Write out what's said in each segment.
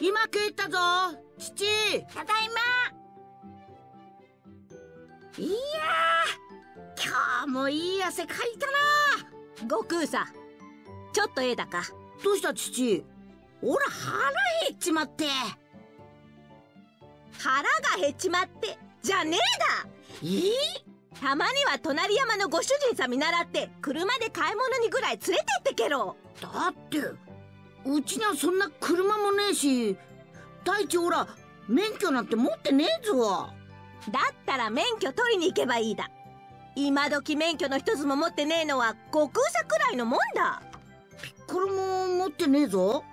今帰ったぞ父。ただいま。いや今日もいい汗かいたな。悟空さちょっとええだか。どうした父？おら腹減っちまって。腹が減っちまってじゃねええ？ー、だたまには隣山のご主人さん見習って車で買い物にぐらい連れてってけろ。だってうちにはそんな車もねえし大地ほら免許なんて持ってねえぞ。だったら免許取りに行けばいいだ。今時免許の一つも持ってねえのは悟空さくらいのもんだ。ピッコロも持ってねえぞ。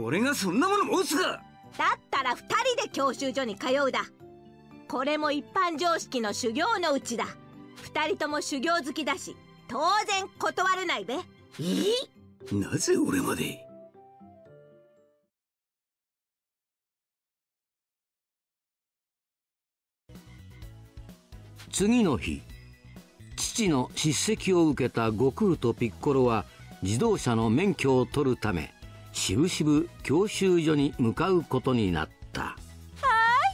俺がそんなもの持つか。だったら二人で教習所に通うだ。これも一般常識の修行のうちだ。二人とも修行好きだし当然断れないべ。え？なぜ俺まで次の日父の叱責を受けた悟空とピッコロは自動車の免許を取るためしぶしぶ教習所に向かうことになった。は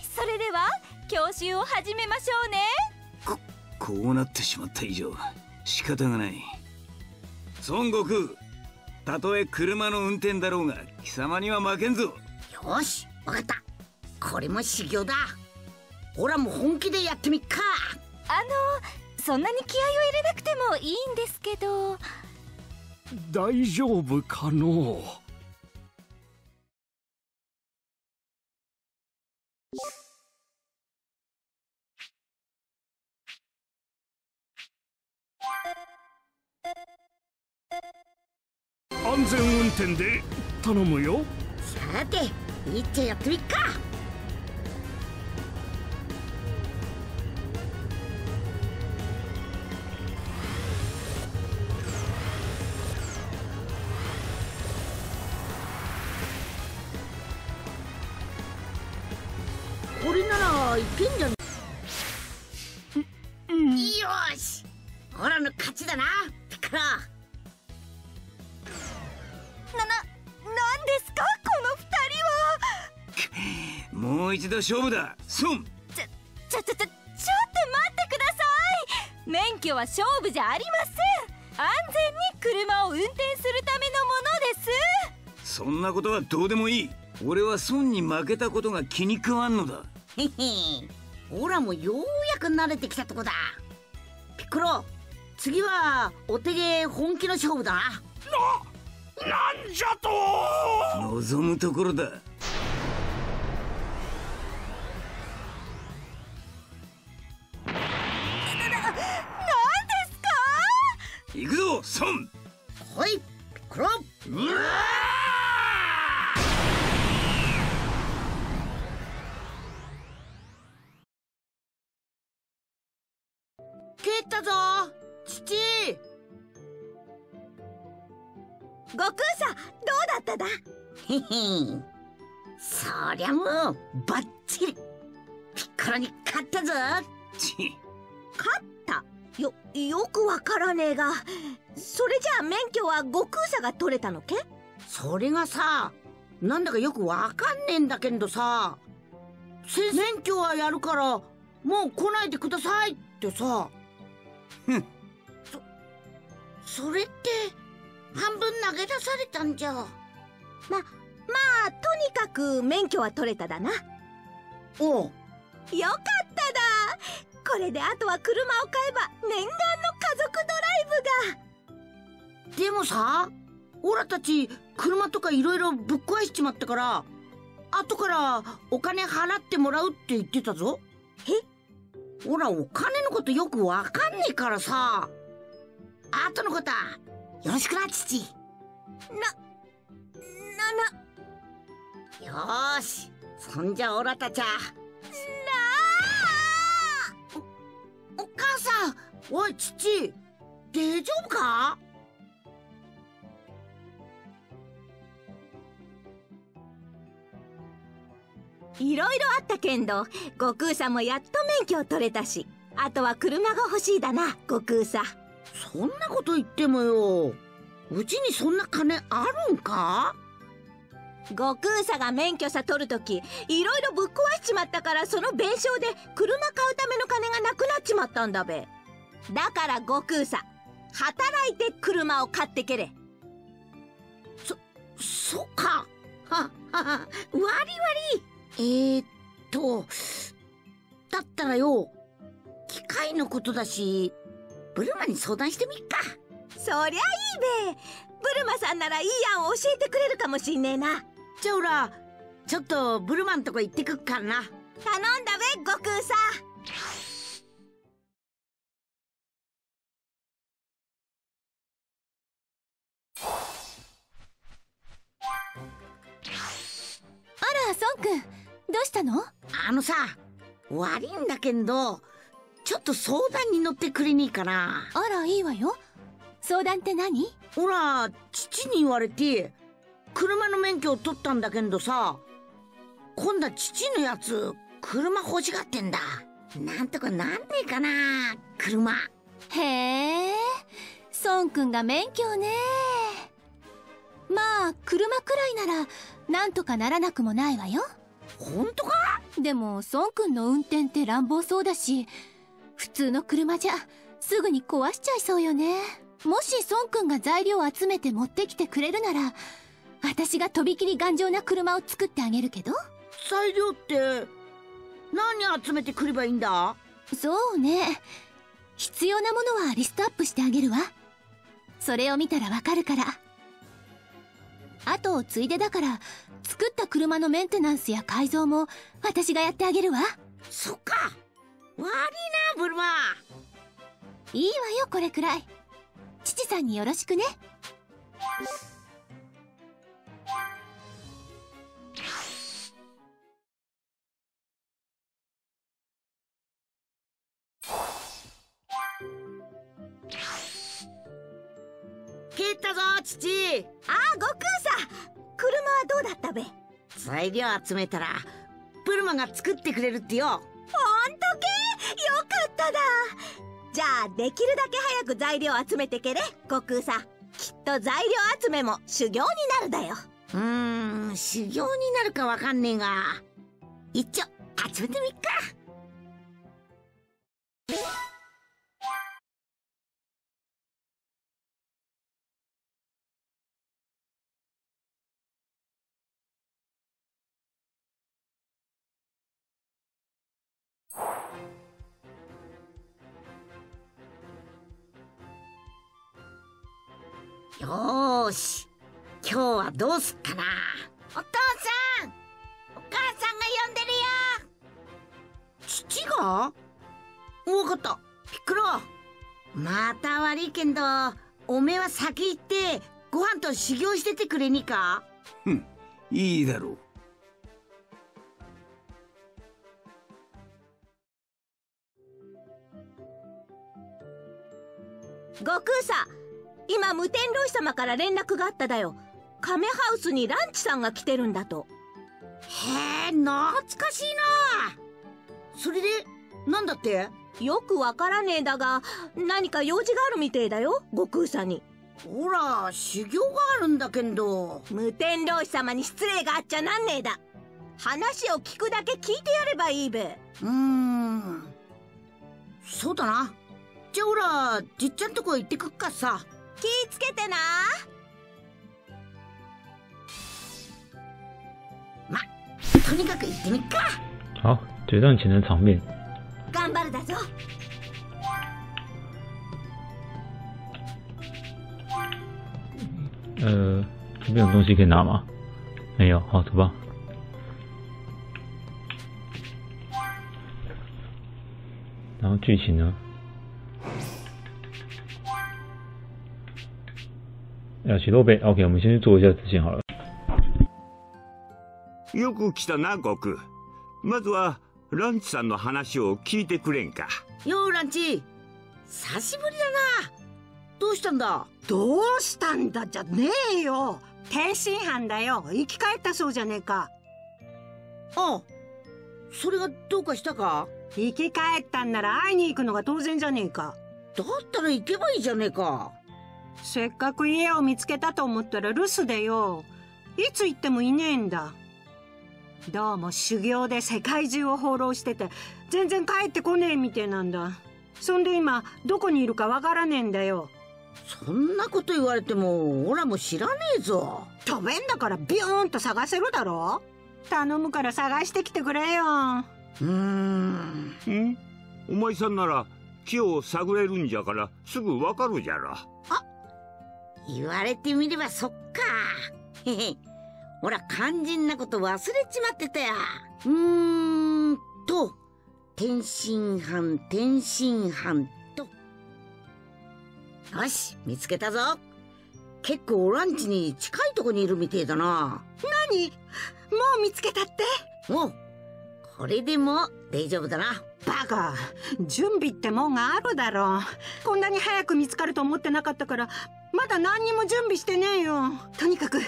いそれでは教習を始めましょうね。ここうなってしまった以上仕方がない。孫悟空たとえ車の運転だろうが貴様には負けんぞ。よし分かった。これも修行だ。オラも本気でやってみっか。あのそんなに気合を入れなくてもいいんですけど。大丈夫かの？安全運転で頼むよ。さていっちゃやってみっかれならいけんじゃねよしオラの勝ちだなピカラな、な、なんですかこの二人はもう一度勝負だ孫ちょ、ちょ、ちょ、ちょ、ちょっと待ってください免許は勝負じゃありません安全に車を運転するためのものですそんなことはどうでもいい俺は孫に負けたことが気に食わんのだへ へオラもようやく慣れてきたとこだ。ピッコロ次はお手芸本気の勝負だ。なななんじゃと。望むところだ。行くぞ孫はいピッコロ。うわそりゃもうバッチリ。ピッコロに勝ったぞ。ち勝った？よよくわからねえが。それじゃあ免許は悟空さが取れたのけ？それがさなんだかよくわかんねえんだけどさ免許はやるからもう来ないでくださいってさ。そそれって半分投げ出されたんじゃ。ままあとにかく免許は取れただな。おうよかっただ。これであとは車を買えば念願の家族ドライブが。でもさオラたち車とかいろいろぶっ壊しちまったから後からお金払ってもらうって言ってたぞ。え？ほらお金のことよくわかんねえからさ。後のことはよろしくな父。なななよし。そんじゃオラたちゃなおお母さん。おい父。大丈夫か？いろいろあったけんど悟空さんもやっと免許を取れたしあとは車が欲しいだな悟空さそんなこと言ってもよ。うちにそんな金あるんか？悟空さが免許さ取るときいろいろぶっ壊しちまったからその弁償で車買うための金がなくなっちまったんだべ。だから悟空さ働いて車を買ってけれ。そそっか。ははは割り割りえー、っとだったらよ機械のことだしブルマに相談してみっか。そりゃいいべ。ブルマさんならいい案を教えてくれるかもしんねえな。じゃあほらちょっとブルマンとこ行ってくっからな。頼んだべ悟空さあら孫くんどうしたの？あのさ悪いんだけどちょっと相談に乗ってくれねえかな。あらいいわよ。相談って何？ほら父に言われて車の免許を取ったんだけどさ今度は父のやつ車欲しがってんだ。なんとかなんねえかな車。へえ孫くんが免許ね。まあ車くらいならなんとかならなくもないわよ。本当か？でも孫くんの運転って乱暴そうだし普通の車じゃすぐに壊しちゃいそうよね。もし孫くんが材料を集めて持ってきてくれるなら私がとびきり頑丈な車を作ってあげるけど。材料って何集めてくればいいんだ？そうね。必要なものはリストアップしてあげるわ。それを見たらわかるから。あとついでだから作った車のメンテナンスや改造も私がやってあげるわ。そっか。悪いなブルマ。いいわよこれくらい。父さんによろしくねべ。材料集めたらブルマが作ってくれるってよ。ほんとけ？よかっただ。じゃあできるだけ早く材料集めてけれ。悟空さきっと材料集めも修行になるだよ。うーん修行になるかわかんねえが。一丁集めてみっかんどおめえは先行ってご飯と修行しててくれにいかいいだろう。悟空さ今無天老師様から連絡があっただよ。亀ハウスにランチさんが来てるんだと。へえ懐かしいな。それでなんだって？よくわからねえだが何か用事があるみてえだよ悟空さんに。ほら修行があるんだけんど。無天老師様に失礼があっちゃなんねえだ。話を聞くだけ聞いてやればいいべ。うーん。そうだな。じゃあほらじっちゃんとこ行ってくっかさ。気ぃつけてな。とにかく行ってみっか。好，决战前的场面，頑張るだぞ呃，这边有东西可以拿吗？没有，好，走吧。然后剧情呢？要起落杯，OK，我们先去做一下执行好了。よく来たな悟空まずは ランチさんの話を聞いてくれんか。ようランチ久しぶりだな。どうしたんだ？どうしたんだじゃねえよ。天津飯だよ。生き返ったそうじゃねえか。あそれがどうかしたか？生き返ったんなら会いに行くのが当然じゃねえか。だったら行けばいいじゃねえか。せっかく家を見つけたと思ったら留守でよ。いつ行ってもいねえんだどうも修行で世界中を放浪してて全然帰ってこねえみてえなんだ。そんで今どこにいるかわからねえんだよ。そんなこと言われてもオラも知らねえぞ。飛べんだからビューンと探せるだろ。頼むから探してきてくれよ。うーん。ん？お前さんなら木を探れるんじゃからすぐわかるじゃろ。言われてみればそっか。へへほら肝心なこと忘れちまってたや。うーんと。天津飯天津飯と。よし見つけたぞ。結構ランチに近いとこにいるみてえだな。何？もう見つけたって？おう。これでも大丈夫だな。バカ。準備ってもんがあるだろう。こんなに早く見つかると思ってなかったからまだ何にも準備してねえよ。とにかく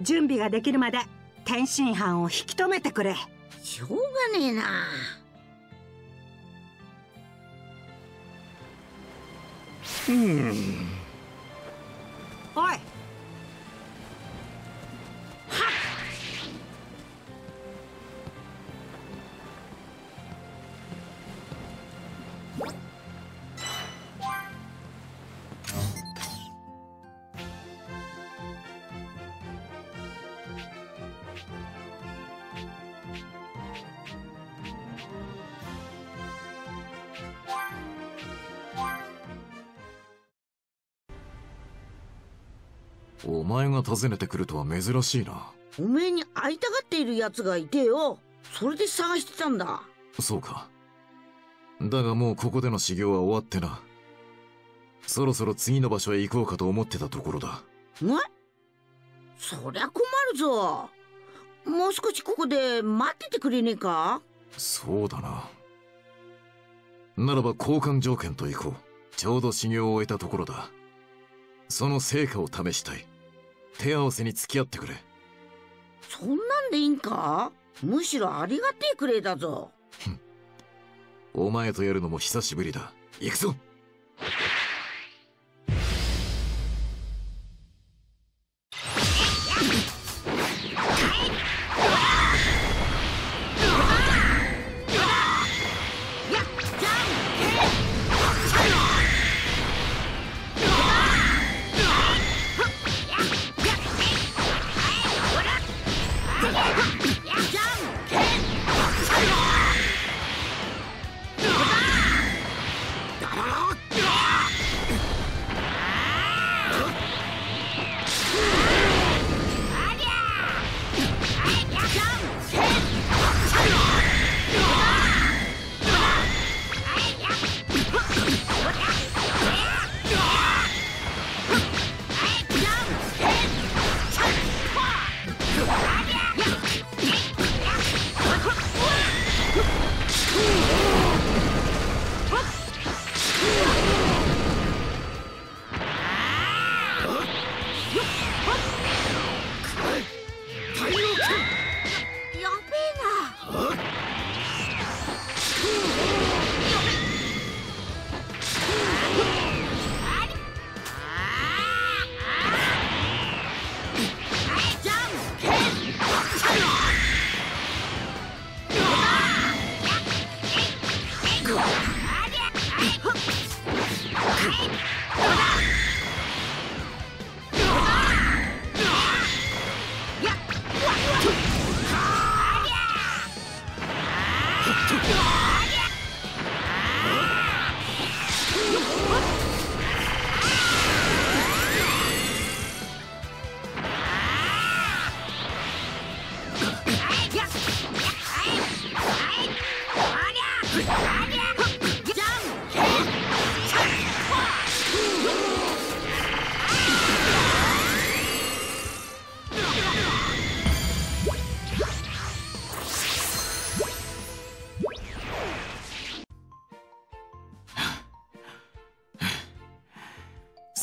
準備ができるまで天津飯を引き止めてくれ。しょうがねえな。うん。おいお前が訪ねてくるとは珍しいな。おめえに会いたがっている奴がいてよそれで探してたんだそうか。だがもうここでの修行は終わってな。そろそろ次の場所へ行こうかと思ってたところだ。えそりゃ困るぞもう少しここで待っててくれねえか？そうだな。ならば交換条件と行こう。ちょうど修行を終えたところだ。その成果を試したい。手合わせに付き合ってくれ。そんなんでいいんか？むしろありがてえくれだぞお前とやるのも久しぶりだ。行くぞ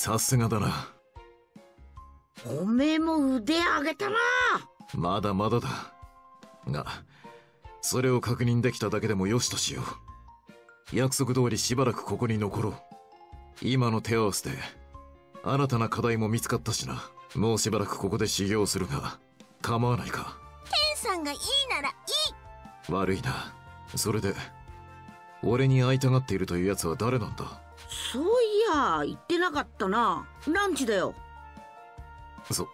さすがだな。おめえも腕上げたなまだまだだ。が、それを確認できただけでもよしとしよう。約束通りしばらくここに残ろう。今の手合わせで、新たな課題も見つかったしな。もうしばらくここで修行するが、構わないか天さんがいいならいい悪いなそれで俺に会いたがっているというやつは誰なんだ？そういや言ってなかったな。ランチだよ。そ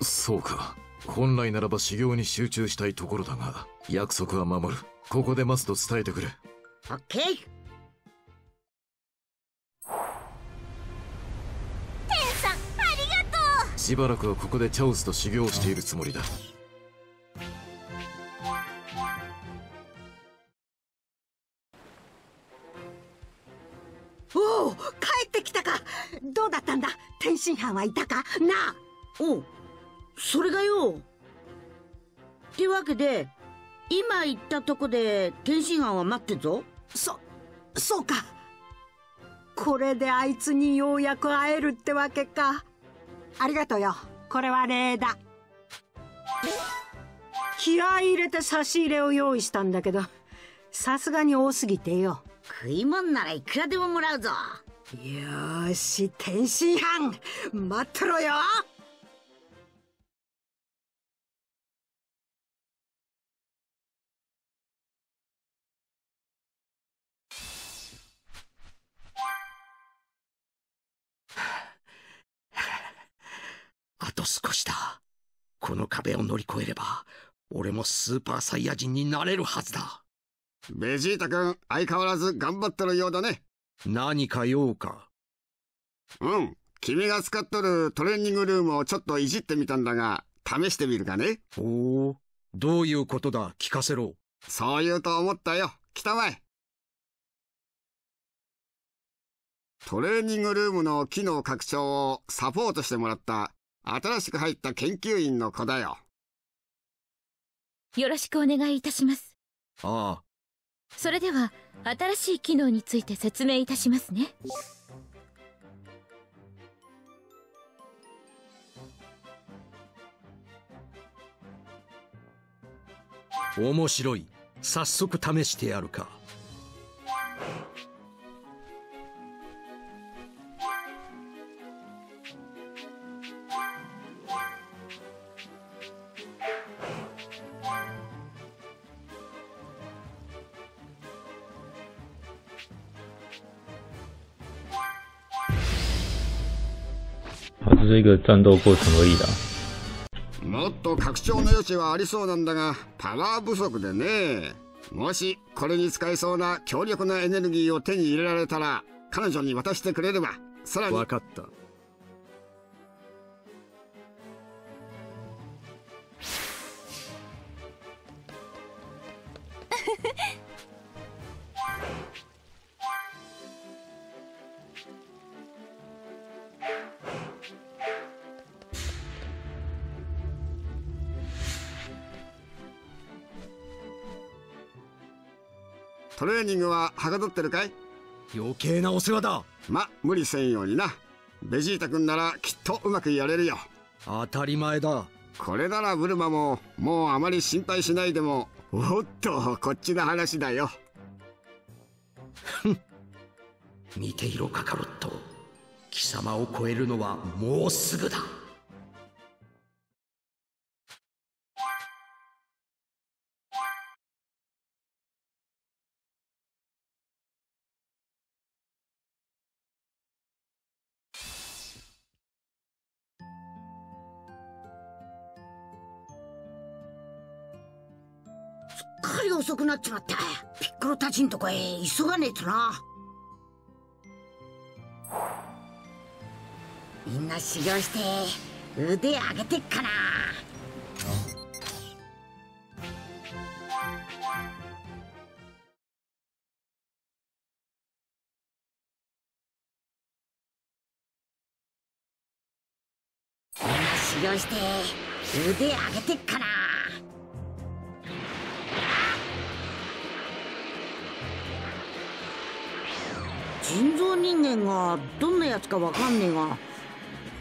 そうか。本来ならば修行に集中したいところだが約束は守る。ここで待つと伝えてくれ。オッケー。天さんありがとう。しばらくはここでチャオスと修行しているつもりだどうだったんだ？天津飯はいたか？なあ。おう。それがよ。ってわけで今言ったとこで天津飯は待ってぞ。そそうか。これであいつにようやく会えるってわけか。ありがとうよ。これは礼だ。気合い入れて差し入れを用意したんだけどさすがに多すぎてよ。食い物ならいくらでももらうぞよし天津飯待ってろよあと少しだ。この壁を乗り越えれば、俺もスーパーサイヤ人になれるはずだ。ベジータ君、相変わらず頑張ってるようだね。何か用か？うん。君が使っとるトレーニングルームをちょっといじってみたんだが、試してみるかね。おお、どういうことだ？聞かせろ。そう言うと思ったよ。来たまえ。トレーニングルームの機能拡張をサポートしてもらった新しく入った研究員の子だよ。よろしくお願いいたします。ああ。それでは、新しい機能について説明いたしますね。面白い。早速試してやるか。一个战斗过程而已啦。もっと拡張の余地はありそうなんだが、パワー不足でね。もし、これに使えそうな強力なエネルギーを手に入れられたら、彼女に渡してくれれば、さらに。分かった。トレーニングははかどってるかい？余計なお世話だ。ま無理せんようにな。ベジータ君ならきっとうまくやれるよ。当たり前だ。これならブルマももうあまり心配しないでもおっとこっちの話だよ。見ていろカカロット貴様を超えるのはもうすぐだかり遅くなっちまった。ピッコロたちんとこへ急がねえとな。みんな修行して腕上げてっかな。みんな修行して人造人間がどんなやつかわかんねえが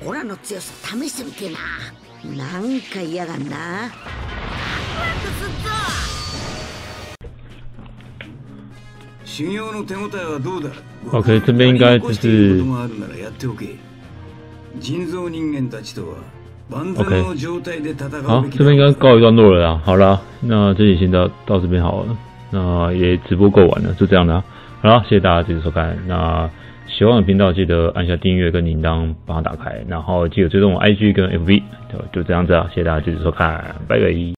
オラの強さ試してみてえななんか嫌がんなワクすっぞ修行の手応えはどうだ？OK 这边应该就是人造人間たちとは OK，好，这边应该告一段落了啦。好啦，那这集先到到这边好了。那也直播够完了，就这样的。好了，谢谢大家继续收看。那喜欢我的频道，记得按下订阅跟铃铛，把它打开，然后记得追踪我 IG 跟 FB。就就这样子啊，谢谢大家继续收看，拜拜。